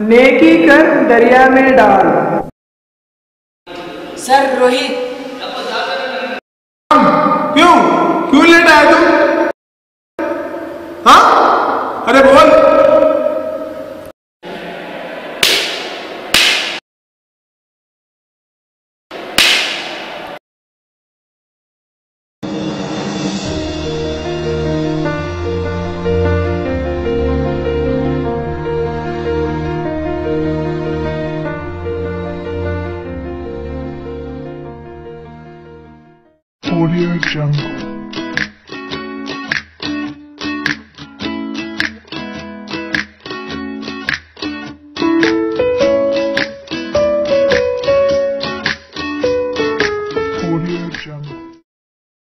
नेकी कर दरिया में डाल। Sir Rohit Young.